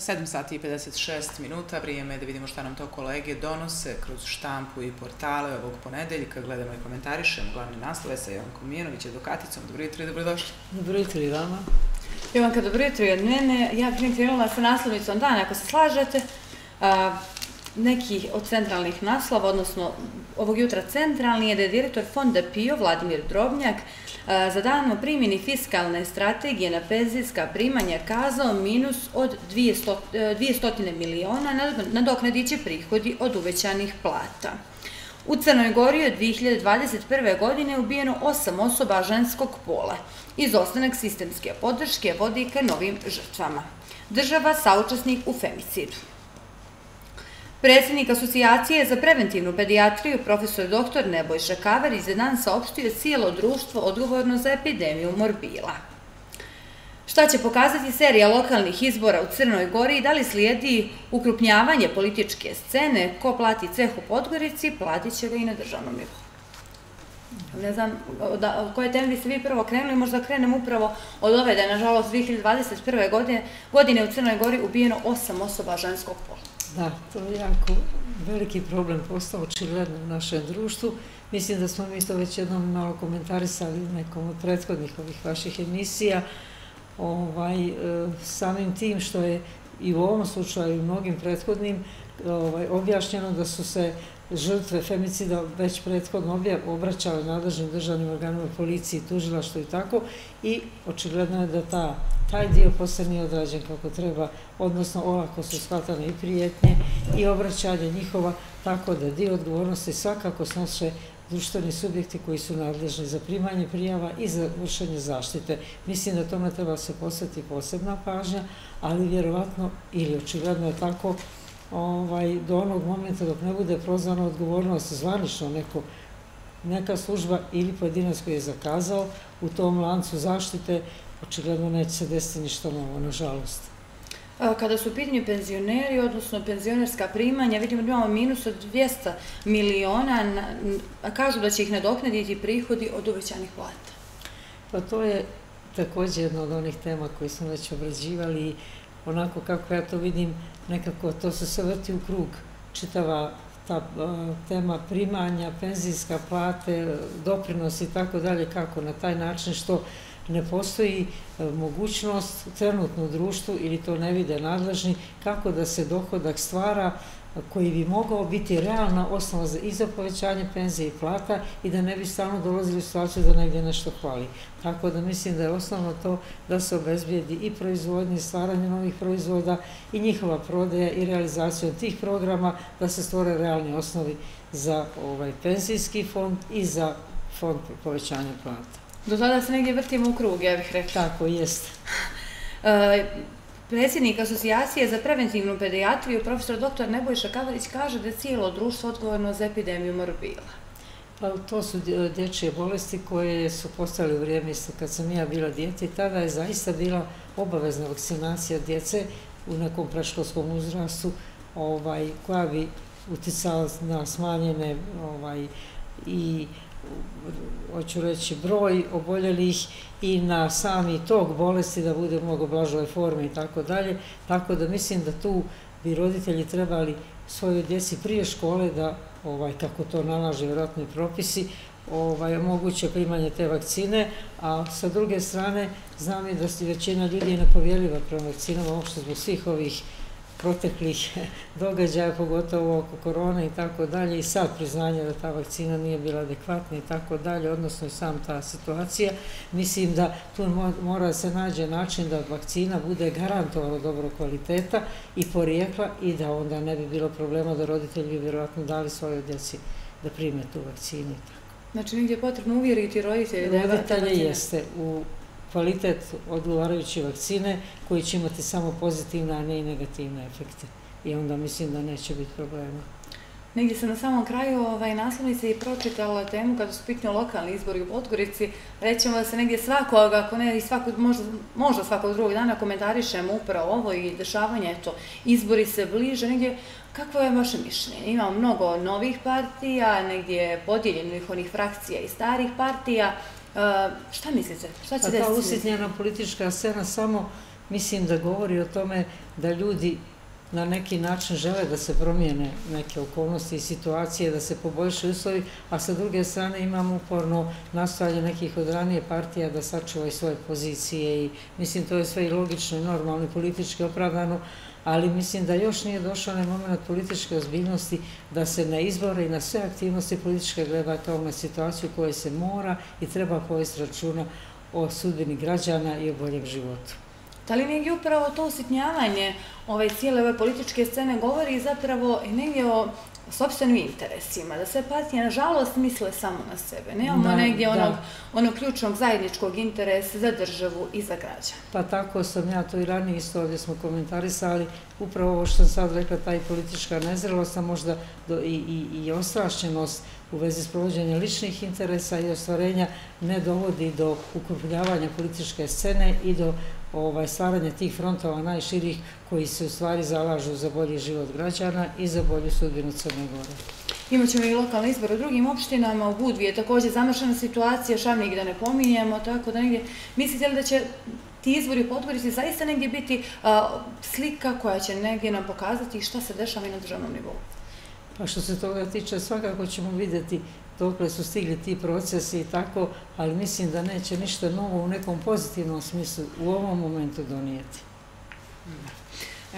7 sati i 56 minuta, vrijeme je da vidimo šta nam to kolege donose kroz štampu i portale ovog ponedeljka. Gledamo i komentarišemo glavne naslove sa Jovankom Mijenović, edukaticom. Dobro jutro i dobrodošli. Dobro jutro i vama. Jovanka, dobro jutro i od mene. Ja bih krenula sa naslovnicom dana, ako se slažete. Neki od centralnih naslova, odnosno ovog jutra centralni, je da je direktor fonda PIO, Vladimir Drobnjak, za dan o primjeni fiskalne strategije na penzijska primanja kazao minus od 200 200 e, miliona nadoknadiće prihodi od uvećanih plata. U Crnoj Gori od 2021. godine ubijeno osam osoba ženskog pola. Izostanak sistemske podrške vodi ka novim žrtvama. Država saučesnik u femicidu. Predsjednik Asocijacije za preventivnu pedijatriju, profesor dr. Nebojša Kavar, iz dan saopštio cijelo društvo odgovorno za epidemiju morbila. Šta će pokazati serija lokalnih izbora u Crnoj Gori i da li slijedi ukrupnjavanje političke scene, ko plati ceh u Podgorici, platit će ga i na državnom nivou. Ne znam od koje teme bi se vi prvo krenuli, možda krenem upravo od ove da je nažalost 2021. godine u Crnoj Gori ubijeno osam osoba ženskog pola. Da, to je jako veliki problem postao očigledno u našem društvu. Mislim da smo mi isto već jednom malo komentarisali nekom od prethodnih ovih vaših emisija ovaj, e, samim tim što je i u ovom slučaju i u mnogim prethodnim ovaj, objašnjeno da su se žrtve femicida već prethodno obraćale nadležnim državnim organima policiji, tužilaštvo i tako i očigledno je da ta, taj dio posle nije odrađen kako treba, odnosno ovako su shvatane i prijetnje i obraćanje njihova, tako da dio odgovornosti svakako snose društveni subjekti koji su nadležni za primanje prijava i za vršenje zaštite. Mislim da tome treba se posjeti posebna pažnja, ali vjerovatno ili očigledno je tako, ovaj, do onog momenta dok ne bude prozvana odgovornost zvanično neko, neka služba ili pojedinac koji je zakazao u tom lancu zaštite, očigledno neće se desiti ništa novo, nažalost. Kada su u pitanju penzioneri, odnosno penzionerska primanja, vidimo da imamo minus od 200 miliona, a kažu da će ih nadoknaditi prihodi od uvećanih plata. Pa to je također jedna od onih tema koje smo već obrađivali i onako kako ja to vidim, nekako to se sve vrti u krug, čitava ta tema primanja, penzijska plate, doprinos i tako dalje, kako na taj način što ne postoji e, mogućnost trenutno u društvu ili to ne vide nadležni, kako da se dohodak stvara koji bi mogao biti realna osnova i za povećanje penzije i plata i da ne bi stalno dolazili u situaciju da negdje nešto hvali. Tako da mislim da je osnovno to da se obezbijedi i proizvodnje, stvaranje novih proizvoda i njihova prodaja i realizacija tih programa da se stvore realni osnovi za ovaj penzijski fond i za fond povećanja plata. Do tada se negdje vrtimo u krug, ja bih rekla. Tako, jest. Predsjednik Asocijacije za preventivnu pedijatriju, profesor dr. Nebojša Kavarić, kaže da je cijelo društvo odgovorno za epidemiju morbila. Pa to su dječje bolesti koje su postale u vrijeme kad sam ja bila djete i tada je zaista bila obavezna vakcinacija djece u nekom preškolskom uzrastu ovaj, koja bi uticala na smanjene ovaj, i hoću reći, broj oboljelih i na sami tog bolesti da bude u mnogo blažoj formi i tako dalje. Tako da mislim da tu bi roditelji trebali svoje djeci prije škole da, ovaj, kako to nalaže vjerojatno propisi, ovaj, omoguće primanje te vakcine, a sa druge strane znam i da si većina ljudi je napovjeliva prema vakcinama, uopšte zbog svih ovih proteklih događaja, pogotovo oko korona i tako dalje, i sad priznanje da ta vakcina nije bila adekvatna i tako dalje, odnosno i sam ta situacija, mislim da tu mora se nađe način da vakcina bude garantovano dobro kvaliteta i porijekla i da onda ne bi bilo problema da roditelji bi vjerojatno dali svoje djeci da prime tu vakcinu. Znači, negdje je potrebno uvjeriti roditelje da je Roditelje jeste u kvalitet odgovarajuće vakcine koji će imati samo pozitivne, a ne i negativne efekte. I onda mislim da neće biti problema. Negdje sam na samom kraju ovaj, naslovnice i pročitala temu kada su pitnje lokalni izbori u Podgorici. Rećemo da se negdje svakog, ako ne i svakog, možda, možda svakog drugog dana komentarišemo upravo ovo i dešavanje, eto, izbori se bliže. Negdje, kakvo je vaše mišljenje? Imamo mnogo novih partija, negdje podijeljenih onih frakcija i starih partija šta mislite? Šta će pa desiti? Ta usitnjena politička scena samo mislim da govori o tome da ljudi na neki način žele da se promijene neke okolnosti i situacije, da se poboljšaju uslovi, a sa druge strane imamo uporno nastavljanje nekih od ranije partija da sačuvaju svoje pozicije i mislim to je sve i logično i normalno i politički opravdano, ali mislim da još nije došao na moment političke ozbiljnosti da se na izbore i na sve aktivnosti političke gleda kao na situaciju koja se mora i treba povesti računa o sudbini građana i o boljem životu. Da li negdje upravo to usitnjavanje ove cijele ove političke scene govori zapravo i negdje o sobstvenim interesima, da sve partije, nažalost, misle samo na sebe. Nemamo da, negdje onog, onog ključnog zajedničkog interesa za državu i za građa. Pa tako sam ja to i ranije isto ovdje smo komentarisali. Upravo ovo što sam sad rekla, taj politička nezrelost, a možda do, i, i, i ostrašćenost u vezi s provođenjem ličnih interesa i ostvarenja ne dovodi do ukrupljavanja političke scene i do ovaj, stvaranje tih frontova najširih koji se u stvari zalažu za bolji život građana i za bolju sudbinu Crne Gore. Imaćemo i lokalni izbor u drugim opštinama, u Budvi je također zamršena situacija, šavnik da ne pominjemo, tako da negdje, mislite li da će ti izbori u Podgorici zaista negdje biti slika koja će negdje nam pokazati šta se dešava i na državnom nivou? Pa što se toga tiče, svakako ćemo vidjeti dokle su stigli ti procesi i tako, ali mislim da neće ništa novo u nekom pozitivnom smislu u ovom momentu donijeti. Mm.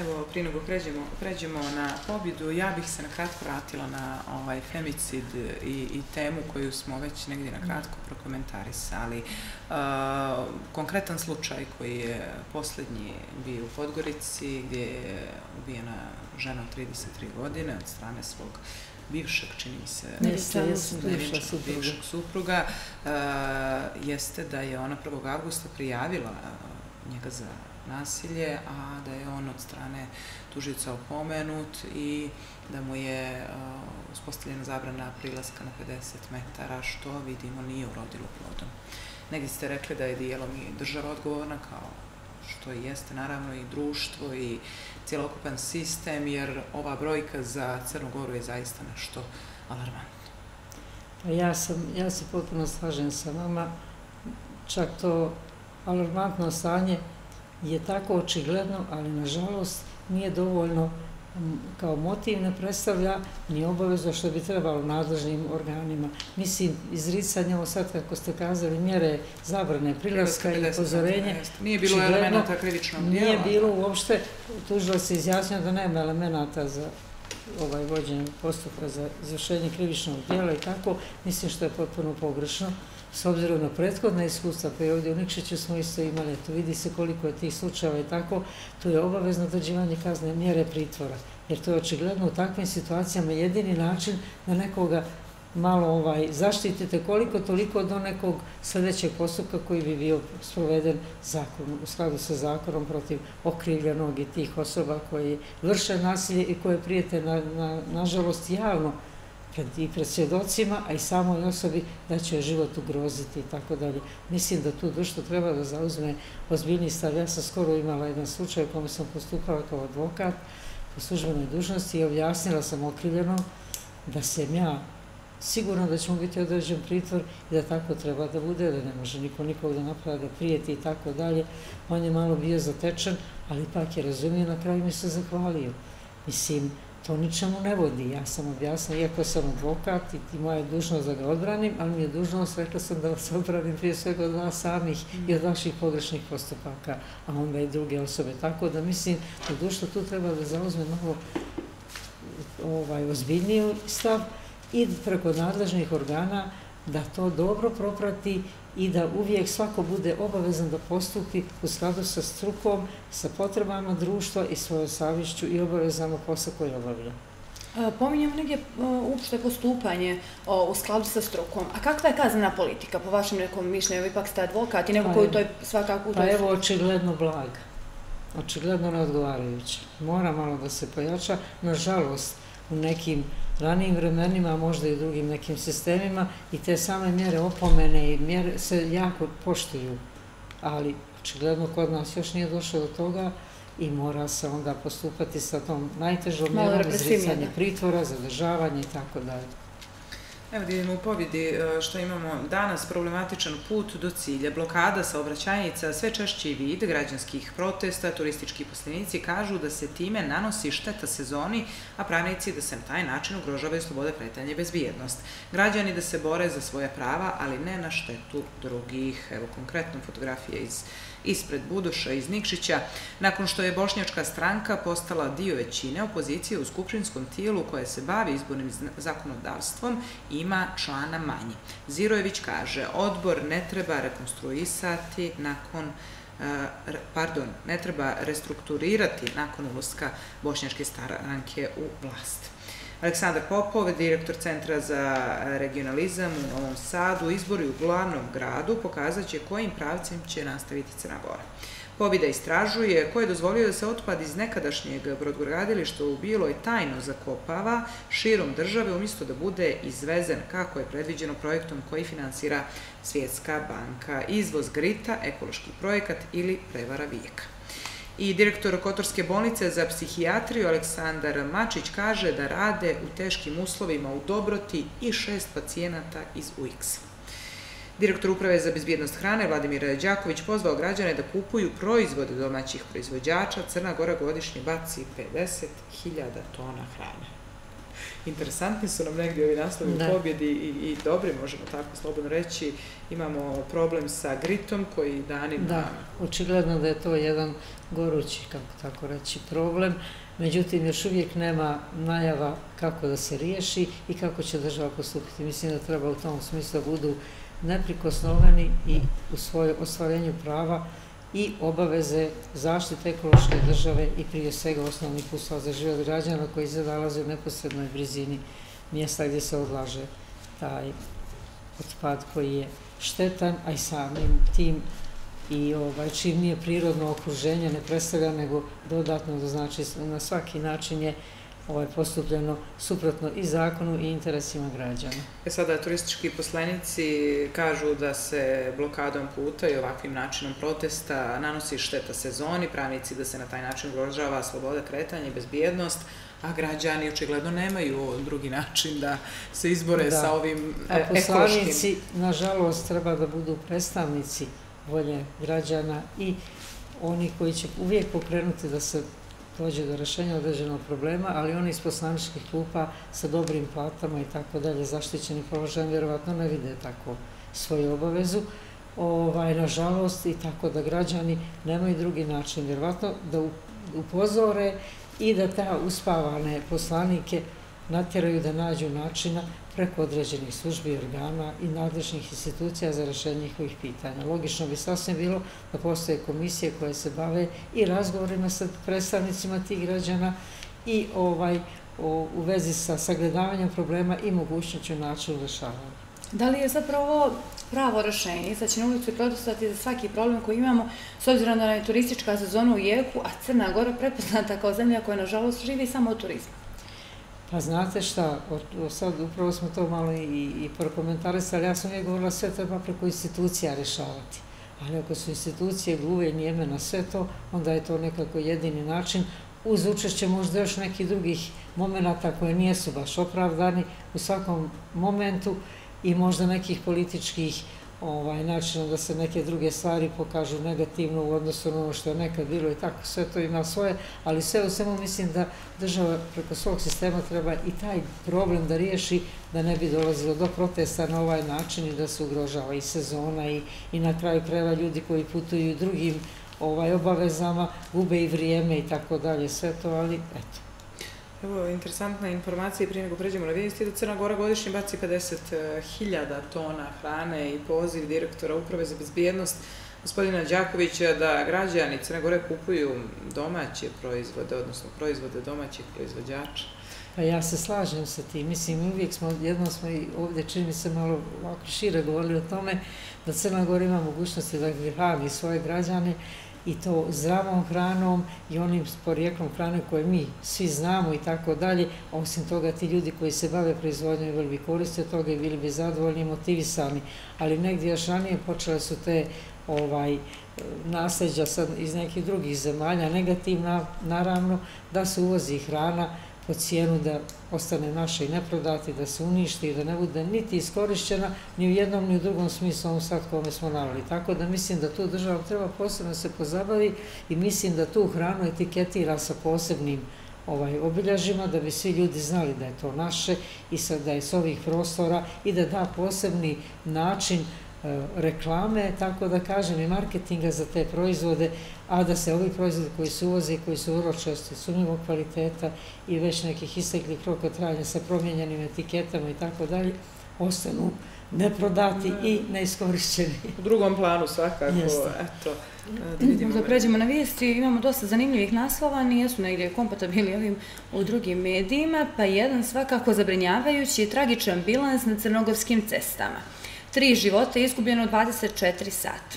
Evo, prije nego pređemo, pređemo na pobjedu, ja bih se na kratko vratila na ovaj femicid i, i temu koju smo već negdje na kratko prokomentarisali. Uh, konkretan slučaj koji je posljednji bio u Podgorici, gdje je ubijena žena od 33 godine od strane svog bivšeg, čini mi se, nevjenčanog bivšeg supruga, uh, jeste da je ona 1. augusta prijavila uh, njega za nasilje, a da je on od strane tužica opomenut i da mu je uh, uspostavljena zabrana prilaska na 50 metara, što vidimo nije urodilo plodom. Negdje ste rekli da je dijelom i država odgovorna, kao što i jeste naravno i društvo i cijelokupan sistem, jer ova brojka za Crnu Goru je zaista nešto alarmantno. Pa ja, sam, ja se potpuno slažem sa vama, čak to alarmantno stanje je tako očigledno, ali nažalost nije dovoljno kao motiv ne predstavlja ni obavezo što bi trebalo nadležnim organima. Mislim, izricanje, ovo sad kako ste kazali, mjere zabrane prilaska i upozorenje. Nije bilo elemenata krivičnog dijela. Nije bilo uopšte, tužila se izjasnio da nema elemenata za ovaj vođenje postupka za izvršenje krivičnog dijela i tako, mislim što je potpuno pogrešno s obzirom na prethodne iskustva koje ovdje u Nikšiću smo isto imali, to vidi se koliko je tih slučajeva i tako, to je obavezno dođivanje kazne mjere pritvora. Jer to je očigledno u takvim situacijama jedini način da nekoga malo ovaj zaštitite koliko toliko do nekog sljedećeg postupka koji bi bio sproveden zakon, u skladu sa zakonom protiv okrivljenog i tih osoba koji vrše nasilje i koje prijete na, na, nažalost javno pred, i pred svjedocima, a i samoj osobi da će život ugroziti i tako dalje. Mislim da tu društvo treba da zauzme ozbiljni stav. Ja sam skoro imala jedan slučaj u kome sam postupala kao advokat po službenoj dužnosti i objasnila sam okrivljeno da sam ja sigurno da ćemo biti određen pritvor i da tako treba da bude, da ne može niko nikog da napada, da prijeti i tako dalje. On je malo bio zatečen, ali ipak je razumio, na kraju mi se zahvalio. Mislim, to ničemu ne vodi. Ja sam objasnila, iako sam advokat i ti moja je dužnost da ga odbranim, ali mi je dužnost, rekla sam da vas odbranim prije svega od vas samih i od vaših pogrešnih postupaka, a onda i druge osobe. Tako da mislim da društvo tu treba da zauzme mnogo ovaj, ozbiljniji stav i preko nadležnih organa da to dobro proprati i da uvijek svako bude obavezan da postupi u skladu sa strukom, sa potrebama društva i svojoj savišću i obavezama posla koje obavlja. Pominjamo negdje uopšte postupanje u skladu sa strukom. A kakva je kaznena politika po vašem nekom mišljenju? Ipak ste advokat i neko pa koji to je svakako... Pa evo, očigledno blaga. Očigledno neodgovarajuće. Mora malo da se pojača. Nažalost, u nekim ranijim vremenima, možda i drugim nekim sistemima i te same mjere opomene i mjere se jako poštuju. Ali, očigledno, kod nas još nije došlo do toga i mora se onda postupati sa tom najtežom mjerom izricanje pritvora, zadržavanje i tako dalje. Evo da idemo u pobjedi e, što imamo danas problematičan put do cilja. Blokada sa obraćajnica, sve češći vid građanskih protesta, turistički posljednici kažu da se time nanosi šteta sezoni, a pravnici da se na taj način ugrožavaju slobode kretanja i bezbijednost. Građani da se bore za svoja prava, ali ne na štetu drugih. Evo konkretno fotografije iz ispred Budoša iz Nikšića, nakon što je Bošnjačka stranka postala dio većine opozicije u skupšinskom tijelu koje se bavi izbornim zakonodavstvom, ima člana manje. Zirojević kaže, odbor ne treba rekonstruisati nakon e, pardon, ne treba restrukturirati nakon ulazka Bošnjačke stranke u vlast. Aleksandar Popov, direktor Centra za regionalizam u Novom Sadu, izbori u glavnom gradu pokazat će kojim pravcem će nastaviti Crna Gora. Pobjeda istražuje ko je dozvolio da se otpad iz nekadašnjeg brodgradilišta u Biloj tajno zakopava širom države umjesto da bude izvezen kako je predviđeno projektom koji finansira Svjetska banka. Izvoz grita, ekološki projekat ili prevara vijeka. I direktor Kotorske bolnice za psihijatriju Aleksandar Mačić kaže da rade u teškim uslovima u Dobroti i šest pacijenata iz UX. Direktor Uprave za bezbjednost hrane Vladimir Đaković pozvao građane da kupuju proizvode domaćih proizvođača. Crna Gora godišnje baci 50.000 tona hrane interesantni su nam negdje ovi naslovi u pobjedi i, i dobri, možemo tako slobodno reći. Imamo problem sa gritom koji danima... Da, očigledno da je to jedan gorući, kako tako reći, problem. Međutim, još uvijek nema najava kako da se riješi i kako će država postupiti. Mislim da treba u tom smislu budu neprikosnoveni i u svojoj ostvarenju prava i obaveze zaštite ekološke države i prije svega osnovnih uslova za život građana koji se nalaze u neposrednoj blizini mjesta gdje se odlaže taj otpad koji je štetan, a i samim tim i ovaj, čim nije prirodno okruženje ne predstavlja, nego dodatno, da znači na svaki način je ovaj postupljeno suprotno i zakonu i interesima građana. E sada turistički poslenici kažu da se blokadom puta i ovakvim načinom protesta nanosi šteta sezoni, pravnici da se na taj način ugrožava sloboda kretanja i bezbijednost, a građani očigledno nemaju drugi način da se izbore da. sa ovim a e, poslanici, nažalost, treba da budu predstavnici volje građana i oni koji će uvijek pokrenuti da se dođe do rešenja određenog problema, ali oni iz poslaničkih klupa sa dobrim platama i tako dalje, zaštićeni položajem, vjerovatno ne vide tako svoju obavezu. Ovaj, nažalost, i tako da građani nemaju drugi način, vjerovatno da upozore i da ta uspavane poslanike natjeraju da nađu načina preko određenih službi i organa i nadležnih institucija za rešenje njihovih pitanja. Logično bi sasvim bilo da postoje komisije koje se bave i razgovorima sa predstavnicima tih građana i ovaj u vezi sa sagledavanjem problema i mogućnoću načinu rešavanja. Da li je zapravo pravo rešenje? Sad će na ulicu protestovati za svaki problem koji imamo, s obzirom da je turistička sezona u jeku, a Crna Gora prepoznata kao zemlja koja nažalost živi samo od turizma. Pa znate šta, sad upravo smo to malo i, i prokomentarisali, ja sam je govorila sve treba preko institucija rešavati. Ali ako su institucije gluve i nijeme na sve to, onda je to nekako jedini način uz učešće možda još nekih drugih momenta koje nijesu baš opravdani u svakom momentu i možda nekih političkih ovaj, način da se neke druge stvari pokažu negativno u odnosu na ono što je nekad bilo i tako, sve to ima svoje, ali sve u svemu mislim da država preko svog sistema treba i taj problem da riješi, da ne bi dolazilo do protesta na ovaj način i da se ugrožava i sezona i, i na kraju kreva ljudi koji putuju drugim ovaj obavezama, gube i vrijeme i tako dalje, sve to, ali eto. Evo, interesantna informacija i prije nego pređemo na vijesti da Crna Gora godišnje baci 50.000 tona hrane i poziv direktora Uprave za bezbijednost gospodina Đakovića da građani Crne Gore kupuju domaće proizvode, odnosno proizvode domaćih proizvođača. Pa ja se slažem sa tim. Mislim, uvijek smo, jednom smo i ovdje čini se malo ovako šire govorili o tome da Crna Gora ima mogućnosti da hrani svoje građane i to zdravom hranom i onim porijeklom hrane koje mi svi znamo i tako dalje. Osim toga, ti ljudi koji se bave proizvodnjom bili bi koriste toga i bili bi zadovoljni i motivisani. Ali negdje još ranije počele su te ovaj nasljeđa iz nekih drugih zemalja, negativna naravno, da se uvozi hrana po cijenu da ostane naše i neprodati, da se uništi i da ne bude niti iskorišćena ni u jednom ni u drugom smislu ovom sad kome smo navali. Tako da mislim da tu država treba posebno se pozabavi i mislim da tu hranu etiketira sa posebnim ovaj obilježima da bi svi ljudi znali da je to naše i sad da je s ovih prostora i da da posebni način reklame, tako da kažem, i marketinga za te proizvode, a da se ovi proizvode koji se uvoze i koji su vrlo često sumnjivog kvaliteta i već nekih isteklih roka trajanja sa promjenjenim etiketama i tako dalje, ostanu neprodati i neiskorišćeni. U drugom planu svakako, eto, da vidimo. Da pređemo na vijesti, imamo dosta zanimljivih naslova, nijesu negdje kompatibilni ovim u drugim medijima, pa jedan svakako zabrinjavajući je tragičan bilans na crnogorskim cestama. Tri života izgubljeno 24 sata.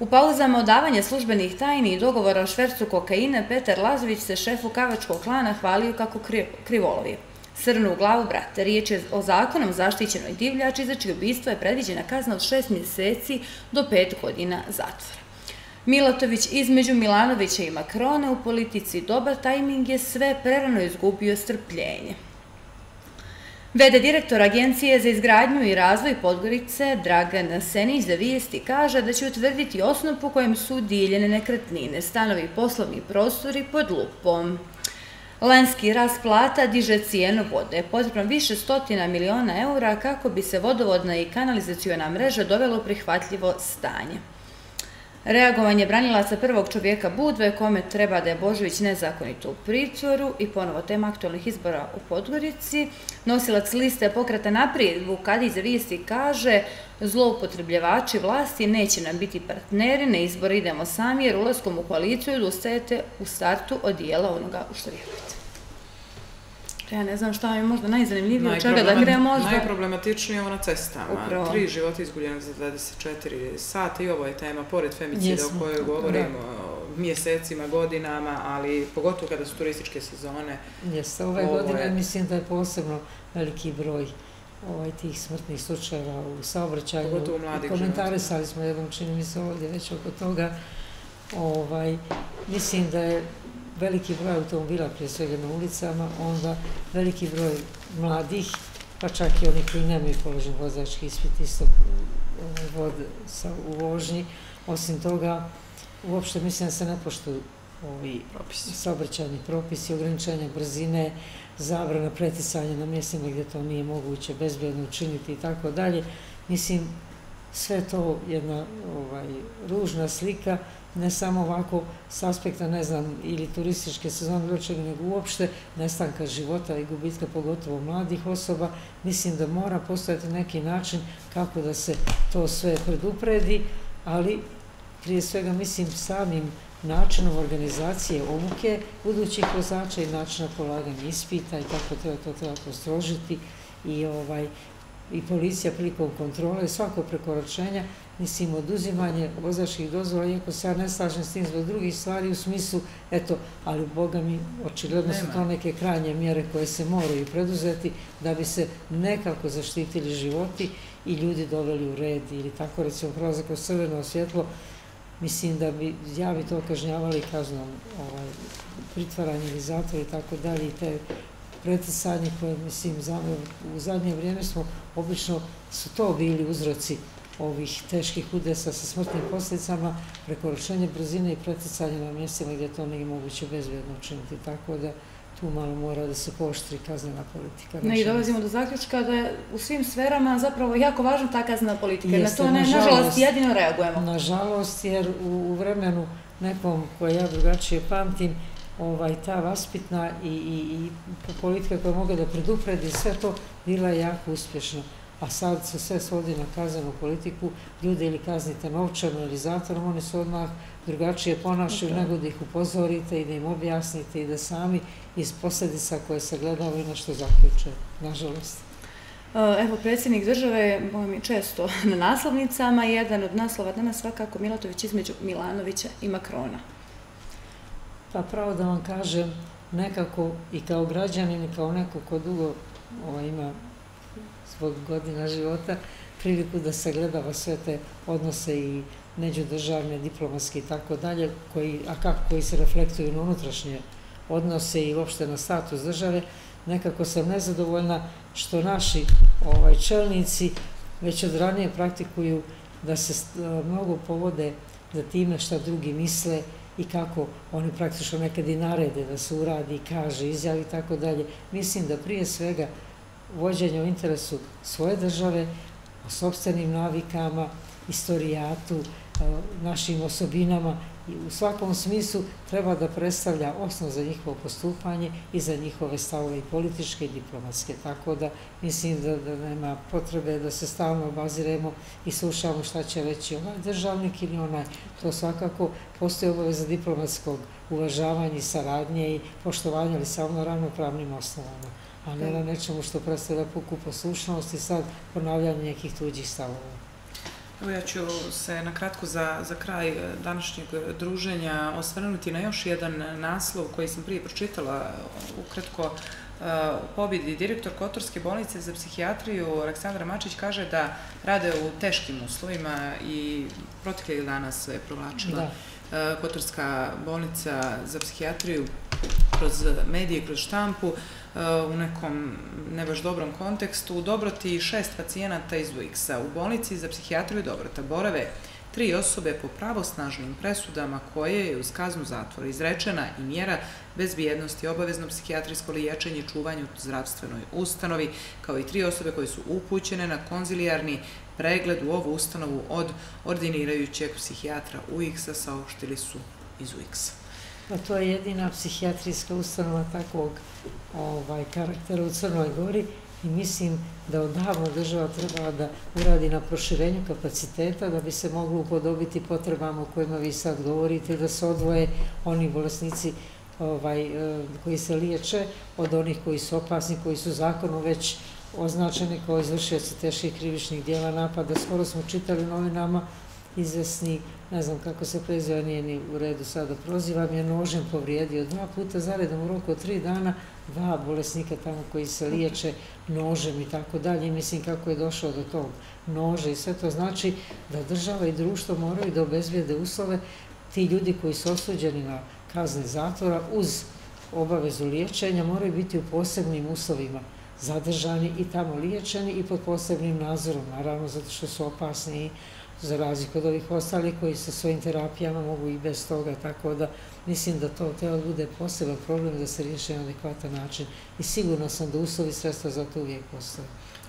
U pauzama odavanja službenih tajni i dogovora o švercu kokaine, Petar Lazović se šefu kavačkog klana hvalio kako krivolovi. Srnu u glavu, brate, riječ je o zakonom zaštićenoj divljači, za čije ubistvo je predviđena kazna od šest mjeseci do pet godina zatvora. Milatović između Milanovića i Makrona u politici dobar tajming je sve prerano izgubio strpljenje. Vede direktor Agencije za izgradnju i razvoj Podgorice Dragan Senić za vijesti kaže da će utvrditi osnov po kojem su dijeljene nekretnine, stanovi i poslovni prostori pod lupom. Lenski rast plata diže cijenu vode. Potrebno više stotina miliona eura kako bi se vodovodna i kanalizacijona mreža dovelo prihvatljivo stanje. Reagovanje branilaca prvog čovjeka Budve, kome treba da je Božović nezakonito u pritvoru i ponovo tema aktualnih izbora u Podgorici. Nosilac liste pokrata naprijed, Vukadi za vijesti kaže zloupotrebljevači vlasti neće nam biti partneri, na izbor idemo sami jer ulazkom u koaliciju dostajete u startu od dijela onoga u što vjerujete. Ja ne znam šta je možda najzanimljivije od čega da gre možda. Najproblematičnije je ovo na cestama. Tri života izguljenog za 24 sata i ovo je tema, pored femicida o kojoj govorimo mjesecima, godinama, ali pogotovo kada su turističke sezone. Jeste, ove godine mislim da je posebno veliki broj ovaj, tih smrtnih slučajeva u saobraćaju. Pogotovo mladih života. Komentarisali smo jednom, čini mi se ovdje već oko toga. Ovaj, mislim da je veliki broj automobila prije svega na ulicama, onda veliki broj mladih, pa čak i oni koji nemaju položen vozački ispit isto vod sa, u vožnji. Osim toga, uopšte mislim da se ne poštuju ovi saobraćajni propisi, ograničenja brzine, zabrana preticanja na mjestima gdje to nije moguće bezbjedno učiniti i tako dalje. Mislim, sve to jedna ovaj, ružna slika ne samo ovako s aspekta, ne znam, ili turističke sezone, bilo čega, nego uopšte nestanka života i gubitka, pogotovo mladih osoba, mislim da mora postojati neki način kako da se to sve predupredi, ali prije svega mislim samim načinom organizacije obuke budućih vozača i načina polaganja ispita i tako treba to treba postrožiti i ovaj i policija prilikom kontrole svako prekoračenja mislim, oduzimanje vozačkih dozvola, iako se ja ne slažem s tim zbog drugih stvari u smislu, eto, ali Boga mi, očigledno su to neke krajnje mjere koje se moraju preduzeti da bi se nekako zaštitili životi i ljudi doveli u red ili tako recimo prolazak kroz crveno svjetlo, mislim da bi, ja bi to kažnjavali kaznom ovaj, pritvaranje ili zatvor i tako dalje i te pretisanje koje, mislim, u zadnje vrijeme smo, obično su to bili uzroci ovih teških udesa sa smrtnim posljedicama, prekoručenje brzine i preticanje na mjestima gdje to nije moguće bezbjedno učiniti. Tako da tu malo mora da se poštri kaznena politika. Ne, i dolazimo do zaključka da je u svim sferama zapravo jako važna ta kaznena politika. Jeste, na to ne, nažalost, jedino reagujemo. Nažalost, jer u, u vremenu nekom koje ja drugačije pamtim, ovaj, ta vaspitna i, i, i politika koja mogu da predupredi sve to bila je jako uspješna a sad se sve svodi na kazanu politiku, ljude ili kaznite novčano ili zatvorom, oni su odmah drugačije ponašaju nego da ih upozorite i da im objasnite i da sami iz posljedica koje se gledaju i nešto zaključe, nažalost. E, evo, predsjednik države, bojim mi često na naslovnicama, jedan od naslova dana svakako Milatović između Milanovića i Makrona. Pa pravo da vam kažem, nekako i kao građanin i kao neko ko dugo ovaj, ima svog godina života priliku da se gledava sve te odnose i međudržavne, diplomatske i tako dalje, koji, a kako koji se reflektuju na unutrašnje odnose i uopšte na status države, nekako sam nezadovoljna što naši ovaj, čelnici već od ranije praktikuju da se e, mnogo povode za time šta drugi misle i kako oni praktično nekad i narede da se uradi, kaže, izjavi i tako dalje. Mislim da prije svega vođenje u interesu svoje države, o sobstvenim navikama, istorijatu, našim osobinama i u svakom smislu treba da predstavlja osnov za njihovo postupanje i za njihove stavove i političke i diplomatske. Tako da mislim da, da nema potrebe da se stalno baziremo i slušamo šta će reći ovaj državnik ili onaj. To svakako postoje obaveza diplomatskog uvažavanja i saradnje i poštovanja ali samo na ravnopravnim osnovama a ne na nečemu što predstavlja puku poslušnost i sad ponavljanje nekih tuđih stavova. Evo ja ću se na kratko za, za kraj e, današnjeg druženja osvrnuti na još jedan naslov koji sam prije pročitala ukratko e, pobjedi direktor Kotorske bolnice za psihijatriju Aleksandra Mačić kaže da rade u teškim uslovima i proteklih dana sve provlačila da. E, Kotorska bolnica za psihijatriju kroz medije, kroz štampu u nekom ne baš dobrom kontekstu. U Dobroti šest pacijenata iz UX-a. U bolnici za psihijatriju Dobrota borave tri osobe po pravosnažnim presudama koje je uz kaznu zatvora izrečena i mjera bezbijednosti obavezno psihijatrijsko liječenje i čuvanje u zdravstvenoj ustanovi, kao i tri osobe koje su upućene na konzilijarni pregled u ovu ustanovu od ordinirajućeg psihijatra UX-a saopštili su iz UX-a. Pa to je jedina psihijatrijska ustanova takvog ovaj, karaktera u Crnoj Gori i mislim da odavno država treba da uradi na proširenju kapaciteta da bi se moglo upodobiti potrebama o kojima vi sad govorite, da se odvoje oni bolesnici ovaj, eh, koji se liječe od onih koji su opasni, koji su zakonom već označeni kao izvršioci teških krivičnih dijela napada. Skoro smo čitali novinama izvesni ne znam kako se prezio, nije ni u redu sada prozivam, je nožem povrijedio dva puta zaredom u roku od tri dana, dva bolesnika tamo koji se liječe nožem i tako dalje. Mislim kako je došao do tog nože i sve to znači da država i društvo moraju da obezbijede uslove ti ljudi koji su osuđeni na kazne zatvora uz obavezu liječenja moraju biti u posebnim uslovima zadržani i tamo liječeni i pod posebnim nadzorom, naravno zato što su opasni i za razliku od ovih ostalih koji sa svojim terapijama mogu i bez toga, tako da mislim da to treba bude poseban problem da se riješe na adekvatan način i sigurno sam da uslovi sredstva za to uvijek postoje.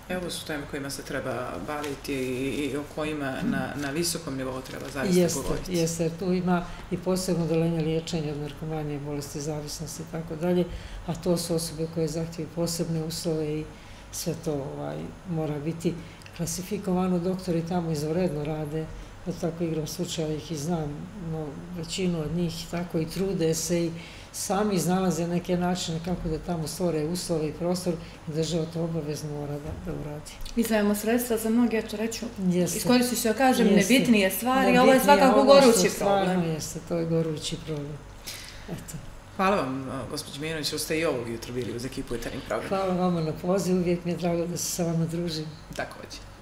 Evo su teme kojima se treba baviti i o kojima na, na visokom nivou treba zaista jeste, govoriti. Jeste, jer tu ima i posebno dolenje liječenja od narkomanije, bolesti, zavisnosti i tako dalje, a to su osobe koje zahtjevi posebne uslove i sve to ovaj, mora biti klasifikovano, doktori tamo izvredno rade, da tako igram slučaja ih i znam, no, većinu od njih tako i trude se i sami iznalaze neke načine kako da tamo stvore uslove i prostor i država to obavezno mora da, da uradi. Izdajemo sredstva za mnoge, eto reću, iskoristi se, kažem, jeste. nebitnije stvari, ovo je svakako gorući problem. Stvarno jeste, to je gorući problem. Eto. Hvala vam, gospođo Mijanović, što ste i ovog jutro bili uz ekipu Eternik programa. Hvala vama na pozivu, uvijek mi je drago da se sa vama družim. Također.